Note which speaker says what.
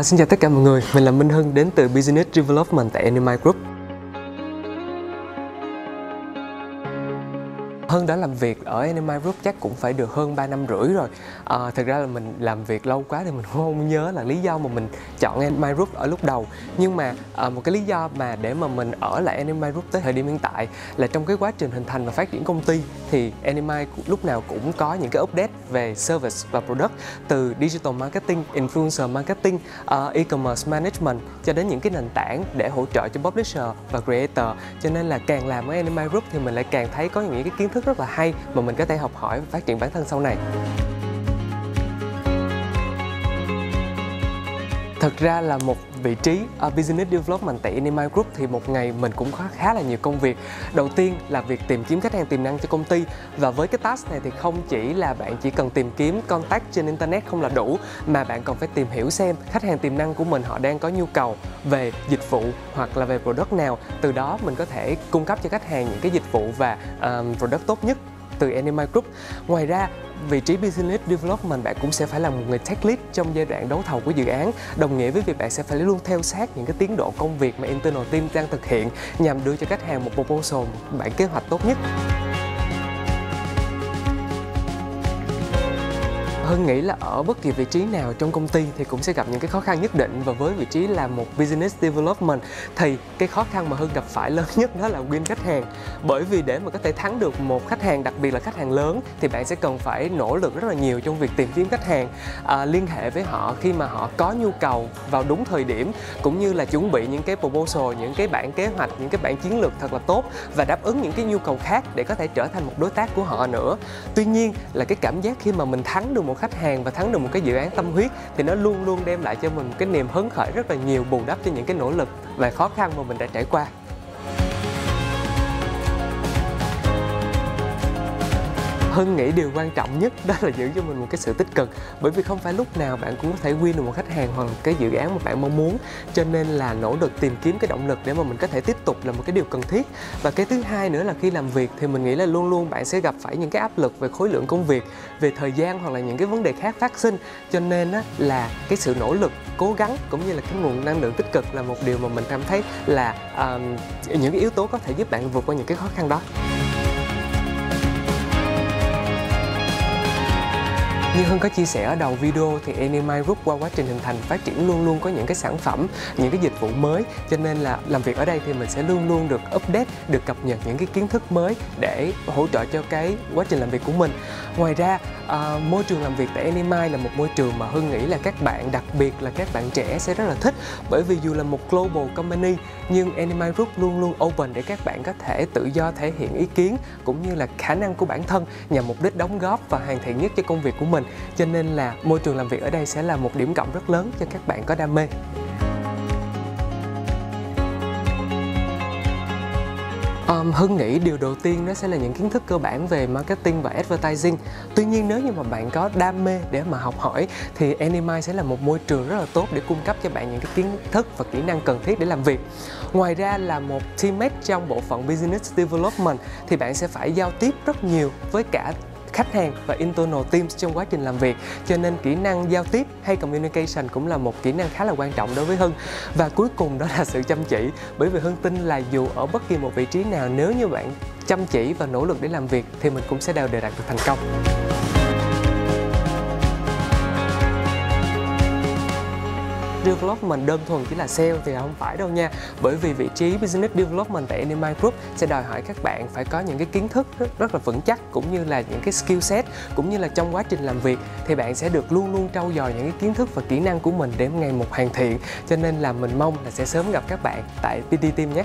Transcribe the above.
Speaker 1: À, xin chào tất cả mọi người, mình là Minh Hưng đến từ Business Development tại Anime Group. Hơn đã làm việc ở Anime Group chắc cũng phải được hơn 3 năm rưỡi rồi. À, Thật ra là mình làm việc lâu quá thì mình không nhớ là lý do mà mình chọn Anime Group ở lúc đầu. Nhưng mà à, một cái lý do mà để mà mình ở lại Anime Group tới thời điểm hiện tại Là trong cái quá trình hình thành và phát triển công ty Thì Anime lúc nào cũng có những cái update về service và product Từ digital marketing, influencer marketing, uh, e-commerce management Cho đến những cái nền tảng để hỗ trợ cho publisher và creator. Cho nên là càng làm ở Anime Group thì mình lại càng thấy có những cái kiến thức thức rất là hay mà mình có thể học hỏi và phát triển bản thân sau này. Thật ra là một vị trí uh, Business Development tại Anime Group thì một ngày mình cũng có khá là nhiều công việc. Đầu tiên là việc tìm kiếm khách hàng tiềm năng cho công ty. Và với cái task này thì không chỉ là bạn chỉ cần tìm kiếm contact trên Internet không là đủ Mà bạn còn phải tìm hiểu xem khách hàng tiềm năng của mình họ đang có nhu cầu về dịch vụ hoặc là về product nào. Từ đó mình có thể cung cấp cho khách hàng những cái dịch vụ và um, product tốt nhất từ Anime Group. Ngoài ra, vị trí Business Development bạn cũng sẽ phải là một người tech lead trong giai đoạn đấu thầu của dự án đồng nghĩa với việc bạn sẽ phải luôn theo sát những cái tiến độ công việc mà internal team đang thực hiện nhằm đưa cho khách hàng một proposal bản kế hoạch tốt nhất Hưng nghĩ là ở bất kỳ vị trí nào trong công ty thì cũng sẽ gặp những cái khó khăn nhất định. Và với vị trí là một business development thì cái khó khăn mà Hưng gặp phải lớn nhất đó là win khách hàng. Bởi vì để mà có thể thắng được một khách hàng đặc biệt là khách hàng lớn thì bạn sẽ cần phải nỗ lực rất là nhiều trong việc tìm kiếm khách hàng à, liên hệ với họ khi mà họ có nhu cầu vào đúng thời điểm cũng như là chuẩn bị những cái proposal những cái bản kế hoạch những cái bản chiến lược thật là tốt và đáp ứng những cái nhu cầu khác để có thể trở thành một đối tác của họ nữa. Tuy nhiên là cái cảm giác khi mà mình thắng được một khách hàng và thắng được một cái dự án tâm huyết thì nó luôn luôn đem lại cho mình một cái niềm hứng khởi rất là nhiều bù đắp cho những cái nỗ lực và khó khăn mà mình đã trải qua. Hưng nghĩ điều quan trọng nhất đó là giữ cho mình một cái sự tích cực. Bởi vì không phải lúc nào bạn cũng có thể win được một khách hàng hoặc là cái dự án mà bạn mong muốn. Cho nên là nỗ lực tìm kiếm cái động lực để mà mình có thể tiếp tục là một cái điều cần thiết. Và cái thứ hai nữa là khi làm việc thì mình nghĩ là luôn luôn bạn sẽ gặp phải những cái áp lực về khối lượng công việc về thời gian hoặc là những cái vấn đề khác phát sinh. Cho nên á, là cái sự nỗ lực cố gắng cũng như là cái nguồn năng lượng tích cực là một điều mà mình cảm thấy là um, những cái yếu tố có thể giúp bạn vượt qua những cái khó khăn đó. Như Hưng có chia sẻ ở đầu video thì Anime Group qua quá trình hình thành phát triển luôn luôn có những cái sản phẩm, những cái dịch vụ mới. Cho nên là làm việc ở đây thì mình sẽ luôn luôn được update, được cập nhật những cái kiến thức mới để hỗ trợ cho cái quá trình làm việc của mình. Ngoài ra, à, môi trường làm việc tại Anime là một môi trường mà Hưng nghĩ là các bạn, đặc biệt là các bạn trẻ sẽ rất là thích. Bởi vì dù là một global company nhưng Anime Group luôn luôn open để các bạn có thể tự do thể hiện ý kiến cũng như là khả năng của bản thân nhằm mục đích đóng góp và hoàn thiện nhất cho công việc của mình mình cho nên là môi trường làm việc ở đây sẽ là một điểm cộng rất lớn cho các bạn có đam mê Um, Hưng nghĩ điều đầu tiên đó sẽ là những kiến thức cơ bản về marketing và advertising. Tuy nhiên nếu như mà bạn có đam mê để mà học hỏi thì Anime sẽ là một môi trường rất là tốt để cung cấp cho bạn những cái kiến thức và kỹ năng cần thiết để làm việc. Ngoài ra là một teammate trong bộ phận business development thì bạn sẽ phải giao tiếp rất nhiều với cả khách hàng và internal teams trong quá trình làm việc. Cho nên kỹ năng giao tiếp hay communication cũng là một kỹ năng khá là quan trọng đối với Hưng. Và cuối cùng đó là sự chăm chỉ, bởi vì Hưng tin là dù ở bất kỳ một vị trí nào, nếu như bạn chăm chỉ và nỗ lực để làm việc thì mình cũng sẽ đều đều đạt được thành công. Development đơn thuần chỉ là sale thì không phải đâu nha. Bởi vì vị trí business development tại Animai Group sẽ đòi hỏi các bạn phải có những cái kiến thức rất, rất là vững chắc cũng như là những cái skill set cũng như là trong quá trình làm việc thì bạn sẽ được luôn luôn trau dồi những cái kiến thức và kỹ năng của mình để ngày một hoàn thiện. Cho nên là mình mong là sẽ sớm gặp các bạn tại PT Team nhé.